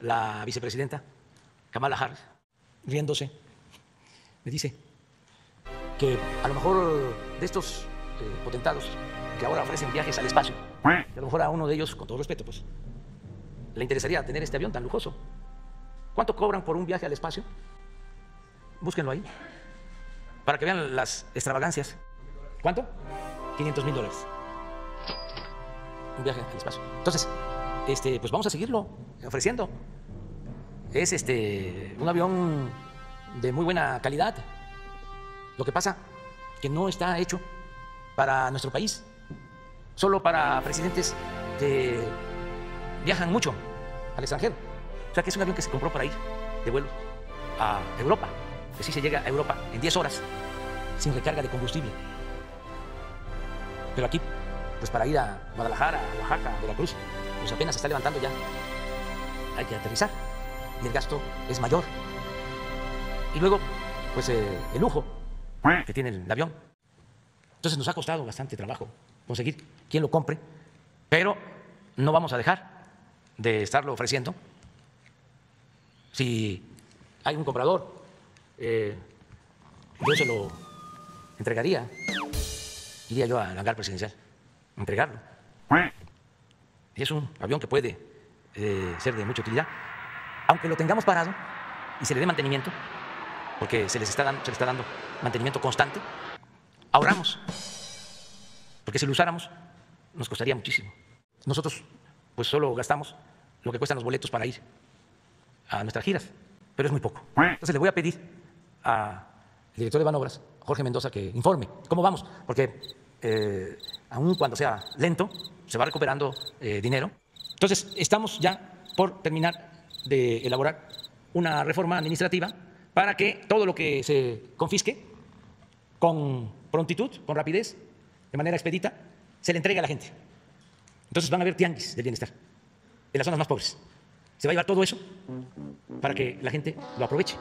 la vicepresidenta Kamala Harris, riéndose, me dice que a lo mejor de estos eh, potentados que ahora ofrecen viajes al espacio, a lo mejor a uno de ellos, con todo respeto, pues, le interesaría tener este avión tan lujoso. ¿Cuánto cobran por un viaje al espacio? Búsquenlo ahí, para que vean las extravagancias. ¿Cuánto? 500 mil dólares. Un viaje al espacio. Entonces, este, pues vamos a seguirlo ofreciendo. Es este, un avión de muy buena calidad. Lo que pasa que no está hecho para nuestro país, solo para presidentes que viajan mucho al extranjero. O sea que es un avión que se compró para ir de vuelo a Europa, que sí se llega a Europa en 10 horas sin recarga de combustible. Pero aquí, pues para ir a Guadalajara, Oaxaca, Veracruz, pues apenas se está levantando ya. Hay que aterrizar y el gasto es mayor. Y luego, pues eh, el lujo que tiene el avión. Entonces nos ha costado bastante trabajo conseguir quien lo compre, pero no vamos a dejar de estarlo ofreciendo. Si hay un comprador, eh, yo se lo entregaría. Iría yo al hangar presidencial, entregarlo. Y es un avión que puede eh, ser de mucha utilidad, aunque lo tengamos parado y se le dé mantenimiento, porque se les está dando, está dando mantenimiento constante, ahorramos, porque si lo usáramos nos costaría muchísimo. Nosotros pues solo gastamos lo que cuestan los boletos para ir a nuestras giras, pero es muy poco. Entonces le voy a pedir al director de Banobras, Jorge Mendoza, que informe cómo vamos, porque eh, aun cuando sea lento, se va recuperando eh, dinero. Entonces, estamos ya por terminar de elaborar una reforma administrativa para que todo lo que se confisque con prontitud, con rapidez, de manera expedita, se le entregue a la gente. Entonces van a haber tianguis del bienestar en las zonas más pobres. Se va a llevar todo eso para que la gente lo aproveche.